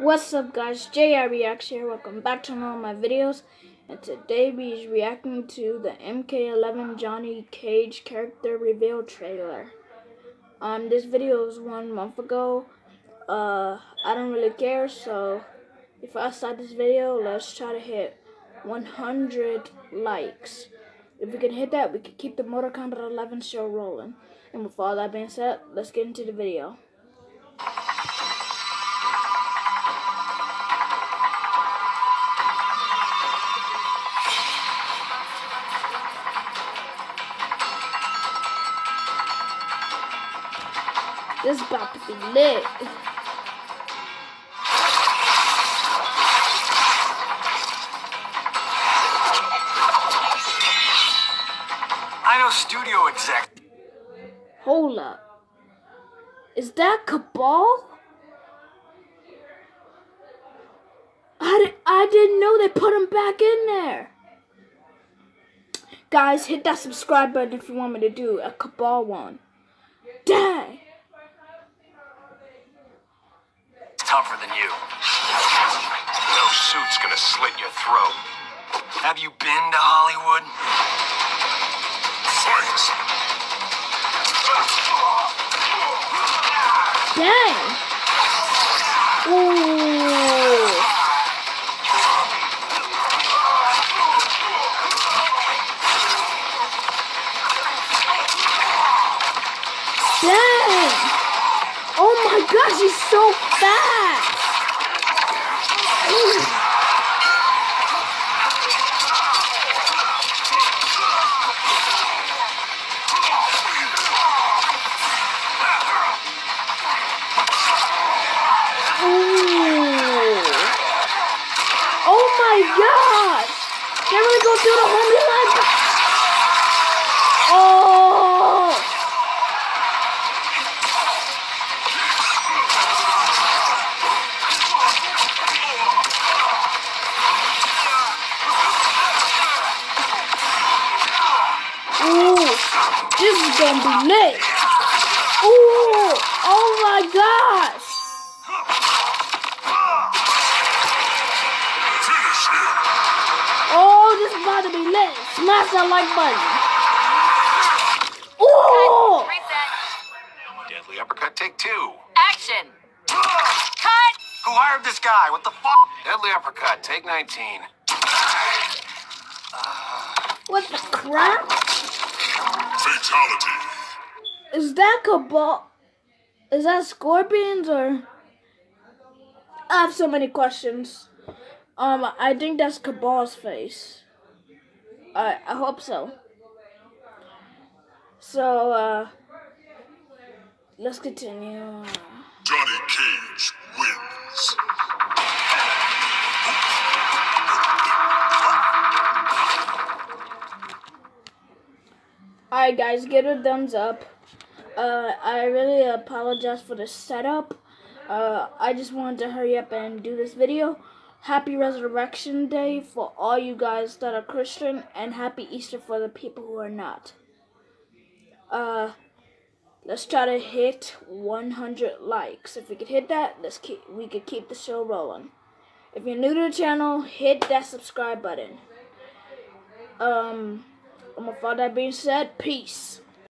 What's up guys, JI Reacts here, welcome back to one of my videos, and today we are reacting to the MK11 Johnny Cage character reveal trailer. Um, this video was one month ago, uh, I don't really care, so if I start this video, let's try to hit 100 likes. If we can hit that, we can keep the Mortal Kombat 11 show rolling. And with all that being said, let's get into the video. This is about to be lit. I know studio exec. Hold up. Is that Cabal? I, di I didn't know they put him back in there. Guys, hit that subscribe button if you want me to do a Cabal one. Dang. Tougher than you. No suit's gonna slit your throat. Have you been to Hollywood? Fight! Dang. Ooh. Dang. Oh my gosh, he's so Ooh. Oh my gosh! They're really going through the leg. This is gonna be lit. Ooh, oh my gosh. Oh, this is about to be lit. Smash that like button. Ooh! Reset. Deadly uppercut, take two. Action. Cut. Who hired this guy? What the fuck? Deadly uppercut, take 19. What the crap? Fatality. Is that Cabal? Is that Scorpions or? I have so many questions. Um, I think that's Cabal's face. I I hope so. So uh, let's continue. Johnny Cage wins. Alright guys, give a thumbs up. Uh, I really apologize for the setup. Uh, I just wanted to hurry up and do this video. Happy Resurrection Day for all you guys that are Christian, and Happy Easter for the people who are not. Uh, let's try to hit 100 likes. If we could hit that, let's keep we could keep the show rolling. If you're new to the channel, hit that subscribe button. Um, with all that being said, peace.